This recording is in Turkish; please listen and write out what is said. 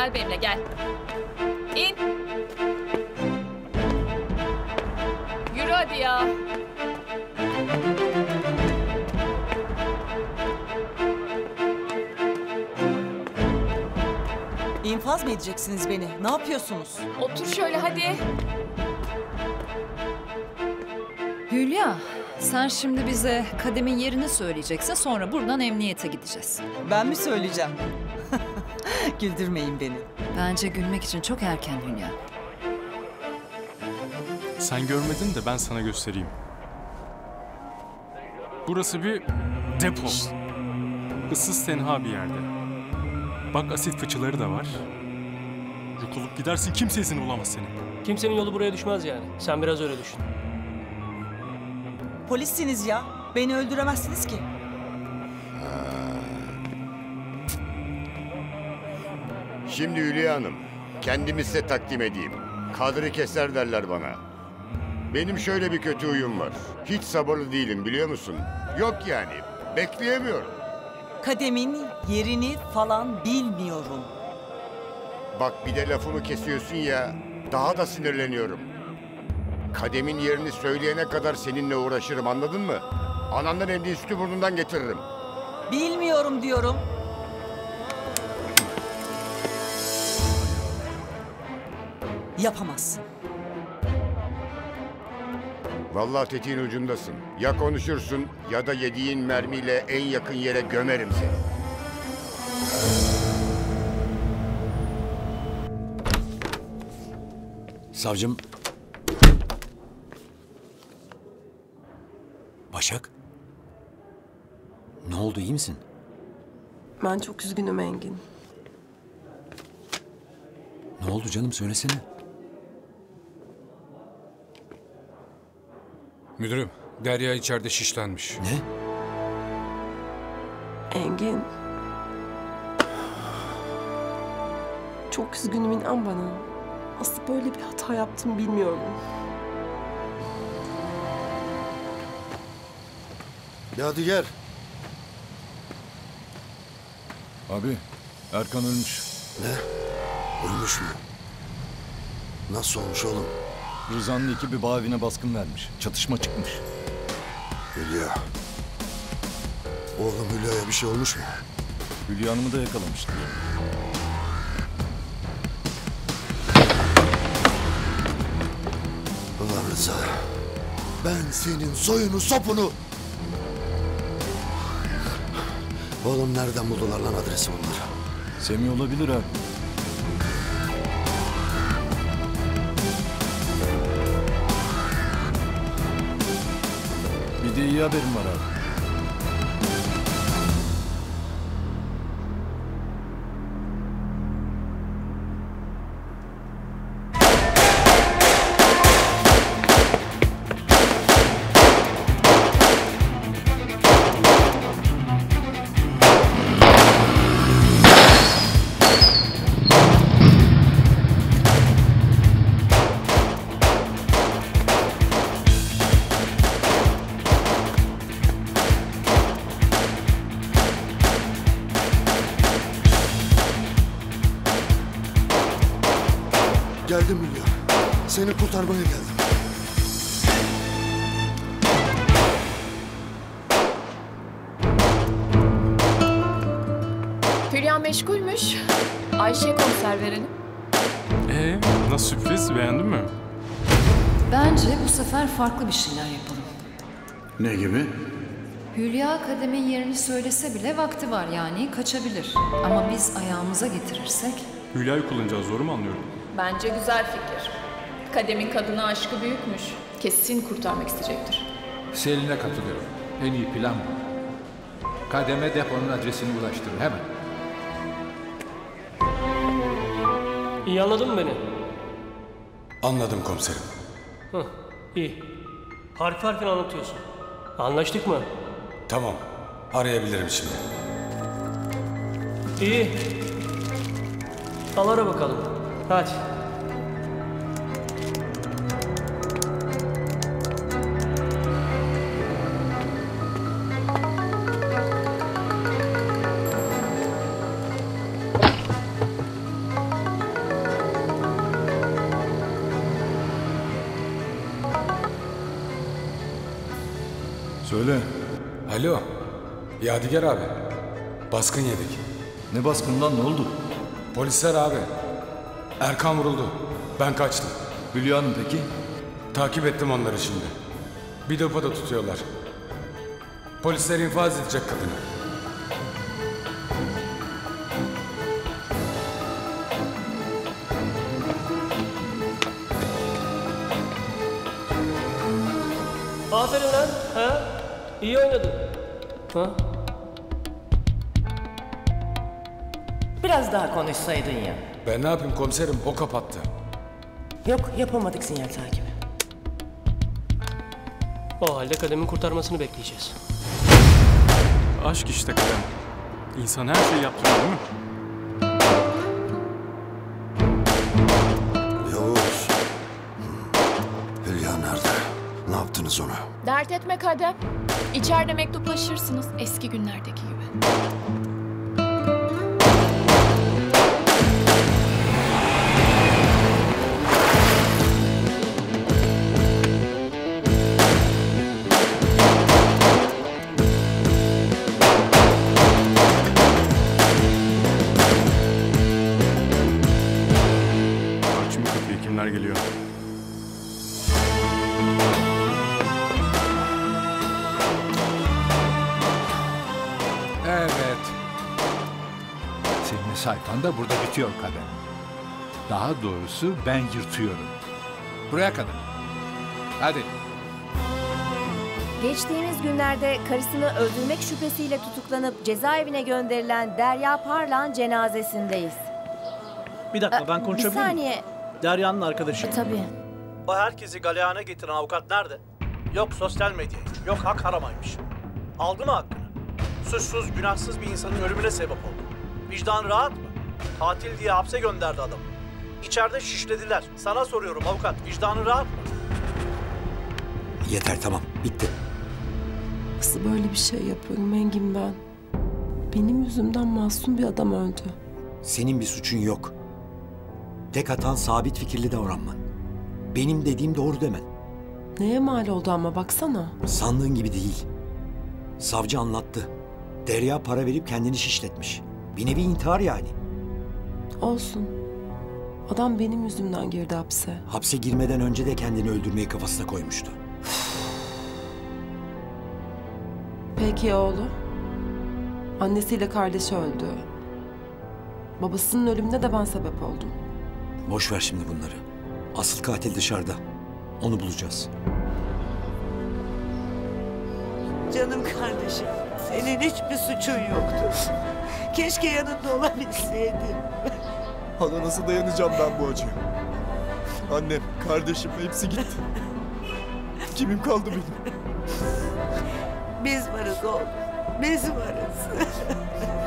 Gel benimle gel. İn. Yürü hadi ya. İnfaz mı edeceksiniz beni? Ne yapıyorsunuz? Otur şöyle hadi. Hülya, sen şimdi bize kademin yerini söyleyeceksin. Sonra buradan emniyete gideceğiz. Ben mi söyleyeceğim? Güldürmeyin beni. Bence gülmek için çok erken Hülya. Sen görmedin de ben sana göstereyim. Burası bir depo. Issız tenha bir yerde. Bak asit fıçıları da var. Yok olup gidersin kimse izin bulamaz seni. Kimsenin yolu buraya düşmez yani. Sen biraz öyle düşün. Polissiniz ya. Beni öldüremezsiniz ki. Şimdi Hülya Hanım, kendimi size takdim edeyim. Kadri keser derler bana. Benim şöyle bir kötü huyum var. Hiç sabırlı değilim biliyor musun? Yok yani. Bekleyemiyorum. Kademin yerini falan bilmiyorum. Bak bir de lafımı kesiyorsun ya. Daha da sinirleniyorum. Kademin yerini söyleyene kadar seninle uğraşırım anladın mı? Anandan emdiği sütü burnundan getiririm. Bilmiyorum diyorum. Yapamazsın. Vallahi tetiğin ucundasın. Ya konuşursun ya da yediğin mermiyle en yakın yere gömerim seni. Savcım. Başak. Ne oldu iyi misin? Ben çok üzgünüm Engin. Ne oldu canım söylesene. Müdürüm, Derya içeride şişlenmiş. Ne? Engin. Çok üzgünüm inan bana. Nasıl böyle bir hata yaptım bilmiyorum. Yadigar. Abi Erkan ölmüş. Ne? Ölmüş mü? Nasıl olmuş oğlum? Rıza'nın ekibi bağ evine baskın vermiş. Çatışma çıkmış. Hülya. Oğlum Hülya'ya bir şey olmuş mu? Hülya Hanım'ı da yakalamışlar. Ulan Rıza. Ben senin soyunu sopunu... Oğlum nereden buldular lan adresi bunlar? Semih olabilir abi. De iyi haberim var abi. Geldim Hülya. Seni kurtarmaya geldim. Hülya meşgulmüş. Ayşe'ye konser verelim. Ee, nasıl sürpriz beğendin mi? Bence bu sefer farklı bir şeyler yapalım. Ne gibi? Hülya kademin yerini söylese bile vakti var yani kaçabilir. Ama biz ayağımıza getirirsek Hülya'yı kullanacağız doğru mu anlıyorum? Bence güzel fikir. Kademin kadına aşkı büyükmüş. Kesin kurtarmak isteyecektir. Selin'e katılıyorum. En iyi plan bu. Kademe deponun adresini ulaştırın hemen. İyi anladın mı beni? Anladım komiserim. Hıh, iyi. Harf harfini anlatıyorsun. Anlaştık mı? Tamam. Arayabilirim şimdi. İyi. Al ara bakalım. Kaç. Söyle. Alo. Yadigar abi. Baskın yedik. Ne baskından ne oldu? Polisler abi. Erkan vuruldu. Ben kaçtım. Hülya Hanım peki? Takip ettim onları şimdi. Bir depoda tutuyorlar. Polisler infaz edecek kadını. Aferin lan. Ha? İyi oynadın. Ha? Biraz daha konuşsaydın ya. Ben ne yapayım komiserim? O kapattı. Yok yapamadık sinyal takibi. O halde kademin kurtarmasını bekleyeceğiz. Aşk işte kadem. İnsan her şeyi yaptırıyor değil mi? Yavuz. Hülya nerede? Ne yaptınız ona? Dert etme Kadem. İçeride mektuplaşırsınız eski günlerdeki gibi. Sayfan da burada bitiyor kadın. Daha doğrusu ben yırtıyorum. Buraya kadar. Hadi. Geçtiğimiz günlerde karısını öldürmek şüphesiyle tutuklanıp cezaevine gönderilen Derya Parlan cenazesindeyiz. Bir dakika ben Bir konuşabilir miyim? saniye. Derya'nın arkadaşı. Tabii. O herkesi galeyana getiren avukat nerede? Yok sosyal medya, yok hak aramaymış. Aldı mı hakkını? Suçsuz, günahsız bir insanın ölümüne sebep oldu. Vicdan rahat mı? Tatil diye hapse gönderdi adamı. İçeride şişlediler. Sana soruyorum avukat, vicdanın rahat mı? Yeter tamam. Bitti. Nasıl böyle bir şey yapıyorum Engin ben? Benim yüzümden masum bir adam öldü. Senin bir suçun yok. Tek hatan sabit fikirli davranman. Benim dediğim doğru demen. Neye mal oldu ama baksana. Sandığın gibi değil. Savcı anlattı. Derya para verip kendini şişletmiş. Bir nevi intihar yani. Olsun. Adam benim yüzümden girdi hapse. Hapse girmeden önce de kendini öldürmeyi kafasına koymuştu. Peki ya oğlu? Annesiyle kardeşi öldü. Babasının ölümüne de ben sebep oldum. Boş ver şimdi bunları. Asıl katil dışarıda. Onu bulacağız. Canım kardeşim, senin hiçbir suçun yoktu. Keşke yanında olabilseydim. Hala nasıl dayanacağım ben bu acıya? Annem, kardeşim hepsi gitti. Kimim kaldı benim? Biz varız oğlum, biz varız.